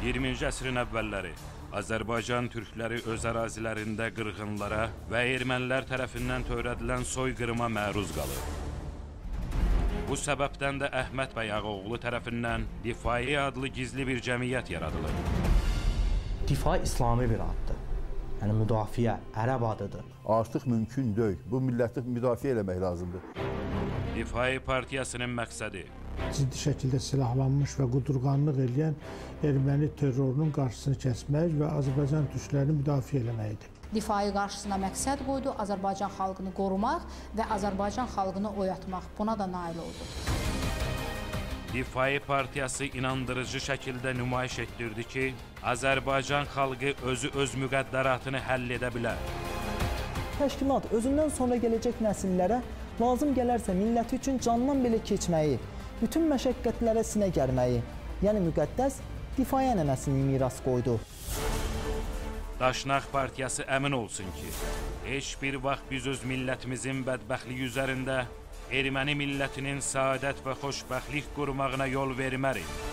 20-ci əsrin əvvəlləri Azərbaycan türkləri öz ərazilərində qırğınlara və ermənilər tərəfindən törədilən soyqırıma məruz qalır. Bu səbəbdən də Əhməd bəy Ağaoğlu tərəfindən Difai adlı gizli bir cəmiyyət yaradılır. Difa İslami bir addır. Yəni müdafiə ərəb adıdır. Artıq mümkün deyil. Bu milləti müdafiə eləmək lazımdır. Difai partiyasının məqsədi ciddi şəkildə silahlanmış və qudurğanlıq edən erməni terrorunun qarşısını kəsmək və Azərbaycan türklərini müdafiə eləməkdir. Difai qarşısına məqsəd qoydu, Azərbaycan xalqını qorumaq və Azərbaycan xalqını oyatmaq. Buna da nail oldu. Difai partiyası inandırıcı şəkildə nümayiş etdirdi ki, Azərbaycan xalqı özü öz müqəddəratını həll edə bilər. Təşkilat özündən sonra gələcək nəsillərə lazım gələrsə milləti üçün candan belə keçməyi, bütün məşəqqətlərə sinə gərməyi, yəni müqəddəs difai ənənəsini miras qoydu. Daşnaq partiyası əmin olsun ki, heç bir vaxt biz öz millətimizin bədbəxtliyi üzərində erməni millətinin saadət və xoşbəxtlik qurmağına yol vermərik.